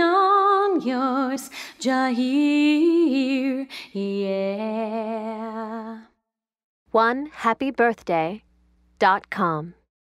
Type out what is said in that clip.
on yours, Jair, yeah. One happy birthday dot com.